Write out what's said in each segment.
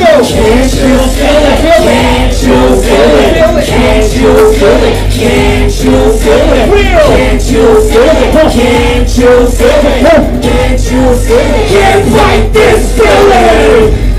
Can't you feel it? Can't you feel it? Can't you feel it? Can't you feel it? Can't you feel it? Can't you feel it? Can't you feel it? Can't fight this feeling.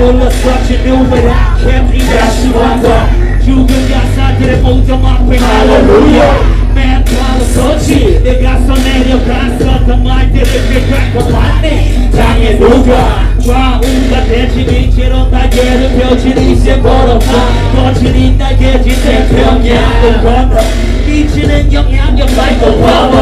올라 서지는 외라 캠이라시 왕과 죽은 야사들의 모정 앞에 할렐루야 맨발로 서지 내가 서내려가서 더 말들을 괴롭혔네 장에 누가 좌우가 대신 이체로 날개를 펴진 이제 걸어봐 거칠이 날개짓의 평양을 건너 미치는 영향력 말고 봐봐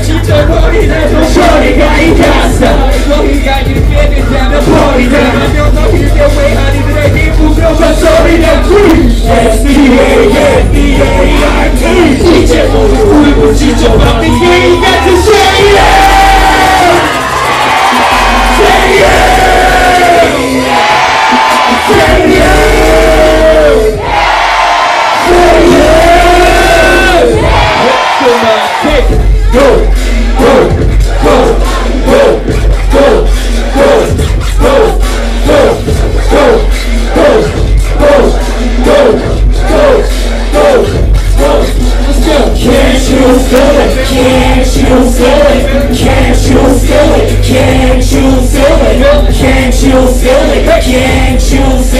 진짜 머리나도 소리가 이겼 you feel it? Can't you feel it? Can't you feel it? Can't you feel it? Can't you feel it?